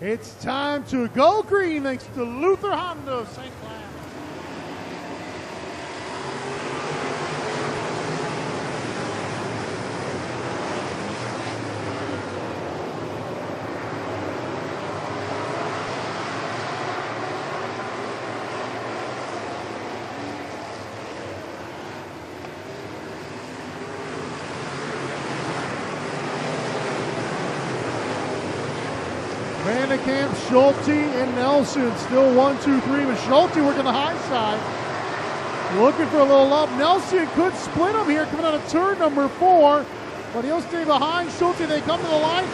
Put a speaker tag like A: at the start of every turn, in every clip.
A: It's time to go green thanks to Luther Honda of St. Cloud. Vandekamp, Schulte, and Nelson. Still one, two, three, but Schulte working the high side. Looking for a little love. Nelson could split him here coming out of turn number four, but he'll stay behind Schulte. They come to the line.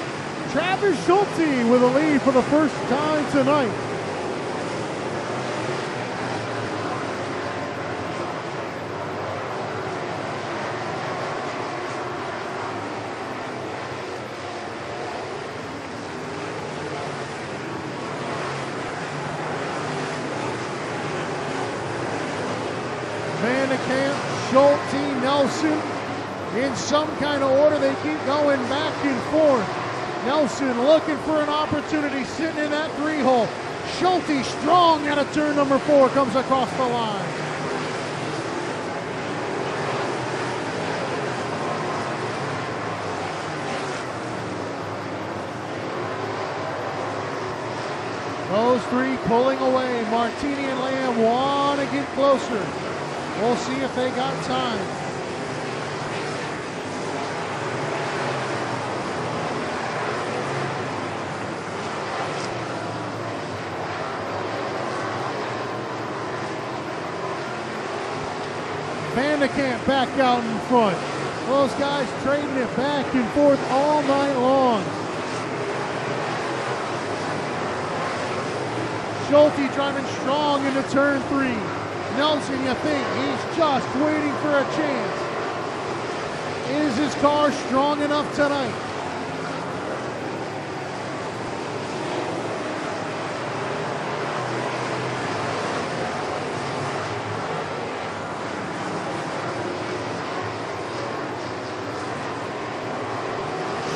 A: Travis Schulte with a lead for the first time tonight. Vandekamp, Schulte, Nelson in some kind of order. They keep going back and forth. Nelson looking for an opportunity, sitting in that three hole. Schulte strong out of turn number four, comes across the line. Those three pulling away. Martini and Lamb want to get closer. We'll see if they got time. Vandekamp back out in front. Those guys trading it back and forth all night long. Schulte driving strong into turn three. Nelson, you think he's just waiting for a chance. Is his car strong enough tonight?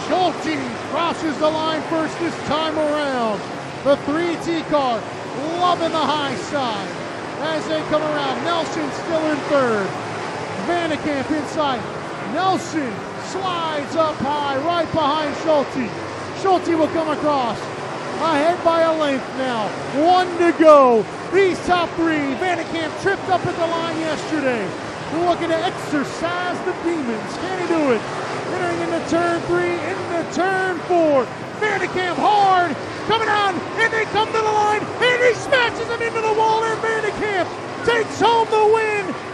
A: Schulte crosses the line first this time around. The 3T car loving the high side as they come around. Nelson still in third. Vandekamp inside. Nelson slides up high right behind Schulte. Schulte will come across. Ahead by a length now. One to go. These top three. Vandekamp tripped up at the line yesterday. We're looking to exercise the demons. Can he do it? Entering into turn three, into turn four. Vandekamp hard, coming on, and they come to the line, and he smashes him into the wall, Camp takes home the win.